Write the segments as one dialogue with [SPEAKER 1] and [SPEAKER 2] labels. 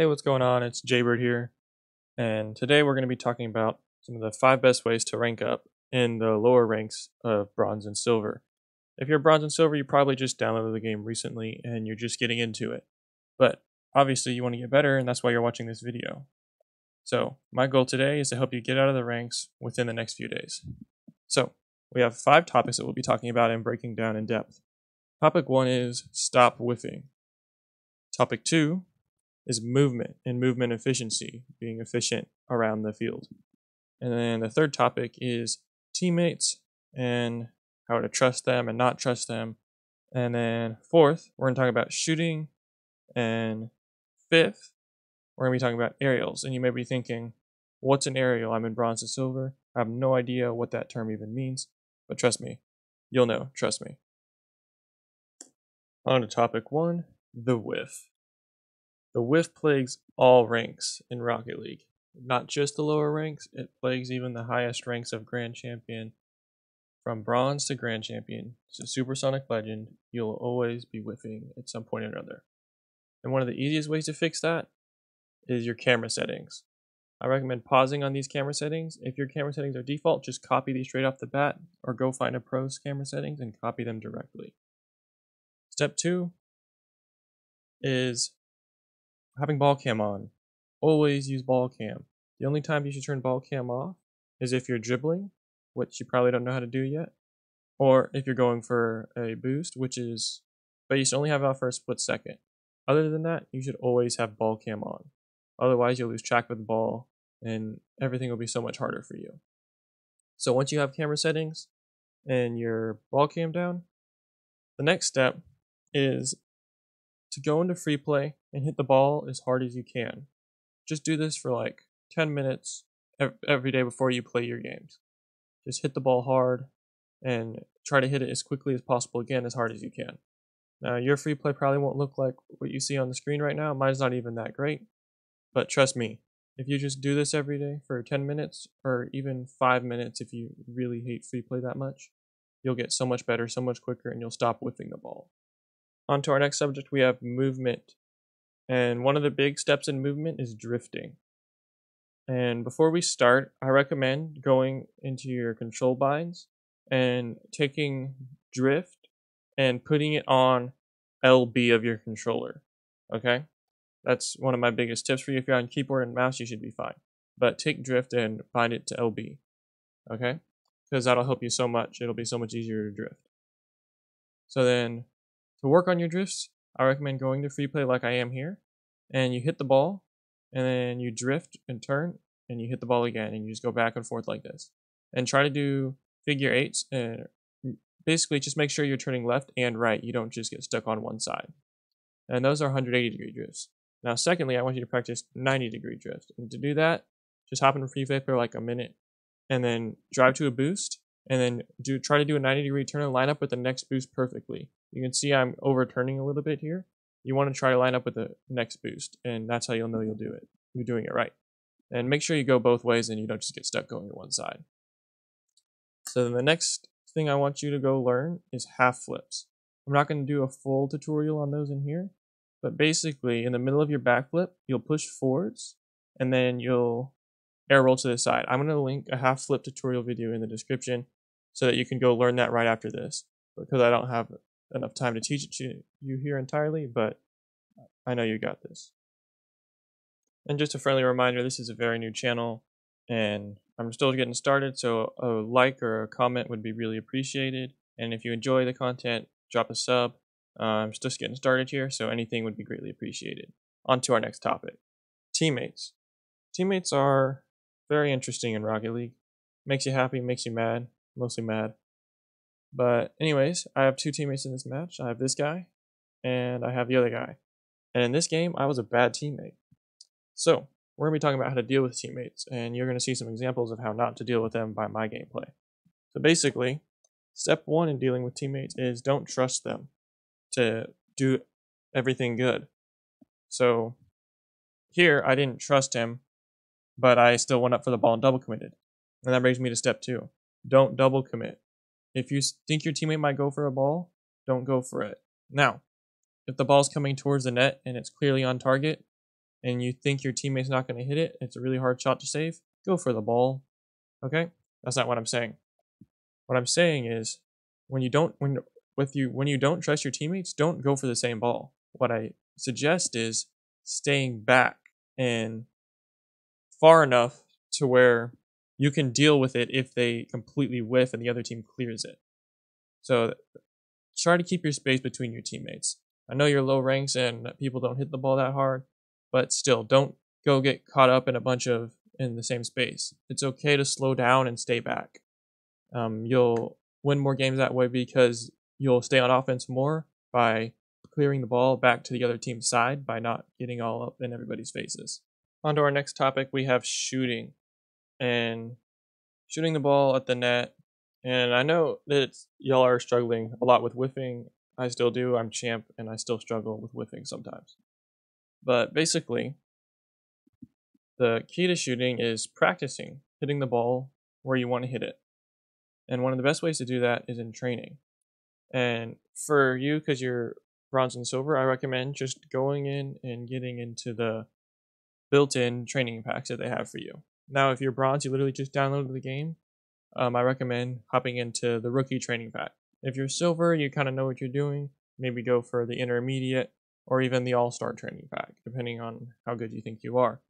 [SPEAKER 1] Hey, what's going on? It's Jaybird here, and today we're going to be talking about some of the five best ways to rank up in the lower ranks of bronze and silver. If you're bronze and silver, you probably just downloaded the game recently and you're just getting into it. But obviously, you want to get better, and that's why you're watching this video. So, my goal today is to help you get out of the ranks within the next few days. So, we have five topics that we'll be talking about and breaking down in depth. Topic one is stop whiffing. Topic two is movement and movement efficiency, being efficient around the field. And then the third topic is teammates and how to trust them and not trust them. And then fourth, we're going to talk about shooting. And fifth, we're going to be talking about aerials. And you may be thinking, what's an aerial? I'm in bronze and silver. I have no idea what that term even means. But trust me, you'll know. Trust me. On to topic one the whiff. The whiff plagues all ranks in Rocket League. Not just the lower ranks, it plagues even the highest ranks of Grand Champion. From Bronze to Grand Champion to Supersonic Legend, you'll always be whiffing at some point or another. And one of the easiest ways to fix that is your camera settings. I recommend pausing on these camera settings. If your camera settings are default, just copy these straight off the bat or go find a pro's camera settings and copy them directly. Step two is having ball cam on. Always use ball cam. The only time you should turn ball cam off is if you're dribbling, which you probably don't know how to do yet, or if you're going for a boost, which is, but you should only have it for a split second. Other than that, you should always have ball cam on. Otherwise, you'll lose track of the ball and everything will be so much harder for you. So once you have camera settings and your ball cam down, the next step is to go into free play and hit the ball as hard as you can. Just do this for like 10 minutes every day before you play your games. Just hit the ball hard and try to hit it as quickly as possible again, as hard as you can. Now, your free play probably won't look like what you see on the screen right now. Mine's not even that great. But trust me, if you just do this every day for 10 minutes or even 5 minutes if you really hate free play that much, you'll get so much better, so much quicker, and you'll stop whiffing the ball. On to our next subject, we have movement. And one of the big steps in movement is drifting. And before we start, I recommend going into your control binds and taking drift and putting it on LB of your controller. Okay? That's one of my biggest tips for you. If you're on keyboard and mouse, you should be fine. But take drift and bind it to LB. Okay? Because that'll help you so much. It'll be so much easier to drift. So then to work on your drifts, I recommend going to free play like I am here, and you hit the ball, and then you drift and turn, and you hit the ball again, and you just go back and forth like this. And try to do figure eights, and basically just make sure you're turning left and right. You don't just get stuck on one side. And those are 180 degree drifts. Now, secondly, I want you to practice 90 degree drift. And to do that, just hop in free play for like a minute, and then drive to a boost, and then do try to do a 90 degree turn and line up with the next boost perfectly. You can see I'm overturning a little bit here. You want to try to line up with the next boost, and that's how you'll know you'll do it. You're doing it right. And make sure you go both ways and you don't just get stuck going to one side. So then the next thing I want you to go learn is half flips. I'm not going to do a full tutorial on those in here, but basically in the middle of your backflip, you'll push forwards and then you'll air roll to the side. I'm going to link a half flip tutorial video in the description so that you can go learn that right after this because I don't have enough time to teach it to you here entirely, but I know you got this. And just a friendly reminder, this is a very new channel and I'm still getting started, so a like or a comment would be really appreciated. And if you enjoy the content, drop a sub. Uh, I'm just getting started here, so anything would be greatly appreciated. On to our next topic. Teammates. Teammates are very interesting in Rocket League. Makes you happy, makes you mad, mostly mad. But anyways, I have two teammates in this match. I have this guy and I have the other guy. And in this game, I was a bad teammate. So, we're going to be talking about how to deal with teammates, and you're going to see some examples of how not to deal with them by my gameplay. So basically, step one in dealing with teammates is don't trust them to do everything good. So here, I didn't trust him, but I still went up for the ball and double committed. And that brings me to step two. Don't double commit. If you think your teammate might go for a ball, don't go for it. Now, if the ball's coming towards the net and it's clearly on target, and you think your teammate's not going to hit it, it's a really hard shot to save, go for the ball. Okay? That's not what I'm saying. What I'm saying is when you don't when with you when you don't trust your teammates, don't go for the same ball. What I suggest is staying back and far enough to where you can deal with it if they completely whiff and the other team clears it. So try to keep your space between your teammates. I know you're low ranks and people don't hit the ball that hard, but still don't go get caught up in a bunch of in the same space. It's okay to slow down and stay back. Um, you'll win more games that way because you'll stay on offense more by clearing the ball back to the other team's side by not getting all up in everybody's faces. On to our next topic, we have shooting and shooting the ball at the net. And I know that y'all are struggling a lot with whiffing. I still do. I'm champ and I still struggle with whiffing sometimes. But basically, the key to shooting is practicing hitting the ball where you want to hit it. And one of the best ways to do that is in training. And for you, because you're bronze and silver, I recommend just going in and getting into the built in training packs that they have for you. Now, if you're bronze, you literally just downloaded the game. Um, I recommend hopping into the rookie training pack. If you're silver, you kind of know what you're doing. Maybe go for the intermediate or even the all star training pack, depending on how good you think you are.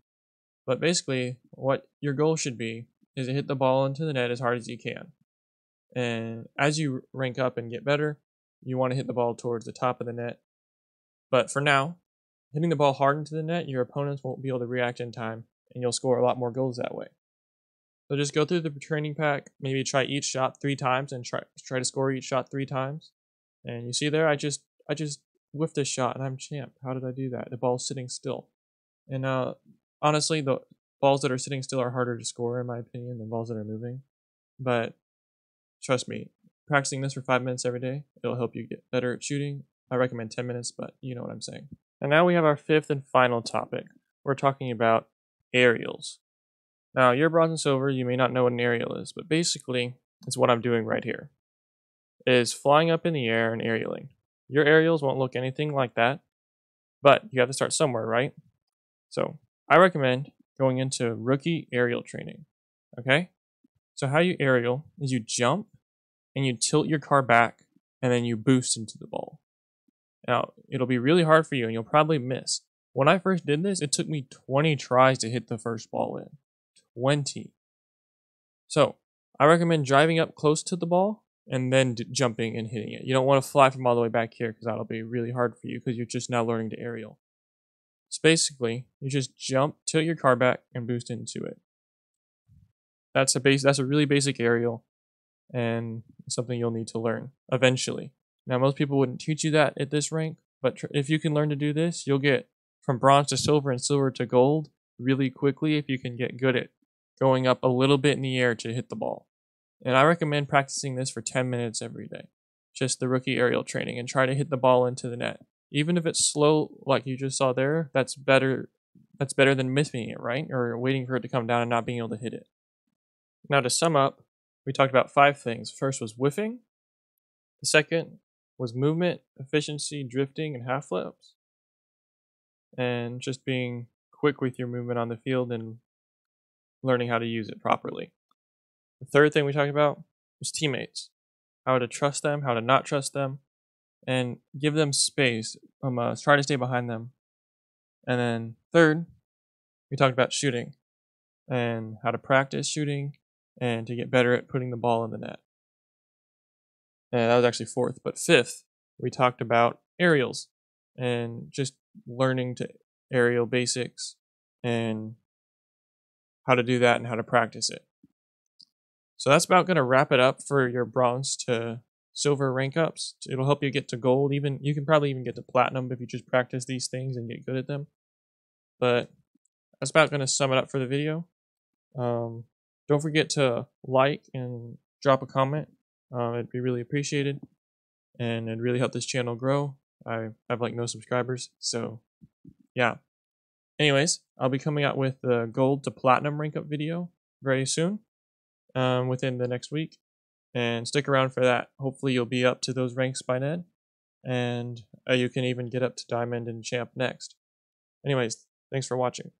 [SPEAKER 1] But basically, what your goal should be is to hit the ball into the net as hard as you can. And as you rank up and get better, you want to hit the ball towards the top of the net. But for now, hitting the ball hard into the net, your opponents won't be able to react in time, and you'll score a lot more goals that way. So just go through the training pack, maybe try each shot three times and try try to score each shot three times. And you see there, I just I just whiffed this shot and I'm champ. How did I do that? The ball's sitting still. And uh honestly, the balls that are sitting still are harder to score in my opinion than balls that are moving. But trust me, practicing this for five minutes every day, it'll help you get better at shooting. I recommend 10 minutes, but you know what I'm saying. And now we have our fifth and final topic. We're talking about aerials. Now, you're bronze and silver, you may not know what an aerial is, but basically, it's what I'm doing right here. Is flying up in the air and aerialing. Your aerials won't look anything like that, but you have to start somewhere, right? So, I recommend going into rookie aerial training. Okay? So, how you aerial is you jump and you tilt your car back and then you boost into the ball. Now, it'll be really hard for you and you'll probably miss. When I first did this, it took me 20 tries to hit the first ball in. 20. So, I recommend driving up close to the ball and then d- jumping and hitting it. You don't want to fly from all the way back here because that'll be really hard for you because you're just now learning to aerial. So basically, you just jump, tilt your car back, and boost into it. That's a base. That's a really basic aerial, and something you'll need to learn eventually. Now, most people wouldn't teach you that at this rank, but tr- if you can learn to do this, you'll get from bronze to silver and silver to gold really quickly if you can get good at going up a little bit in the air to hit the ball. And I recommend practicing this for 10 minutes every day. Just the rookie aerial training and try to hit the ball into the net. Even if it's slow like you just saw there, that's better that's better than missing it, right? Or waiting for it to come down and not being able to hit it. Now to sum up, we talked about five things. First was whiffing. The second was movement, efficiency, drifting, and half flips. And just being quick with your movement on the field and learning how to use it properly. The third thing we talked about was teammates, how to trust them, how to not trust them, and give them space. Um, uh, try to stay behind them. And then third, we talked about shooting and how to practice shooting and to get better at putting the ball in the net. And that was actually fourth, but fifth, we talked about aerials and just learning to aerial basics and how to do that and how to practice it. So that's about going to wrap it up for your bronze to silver rank ups. It'll help you get to gold. Even you can probably even get to platinum if you just practice these things and get good at them. But that's about going to sum it up for the video. Um, don't forget to like and drop a comment. Um, it'd be really appreciated, and it'd really help this channel grow. I have like no subscribers, so yeah. Anyways, I'll be coming out with the gold to platinum rank up video very soon, um, within the next week. And stick around for that. Hopefully, you'll be up to those ranks by then, and uh, you can even get up to diamond and champ next. Anyways, Thanks for watching.